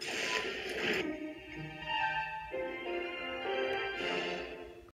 Yes!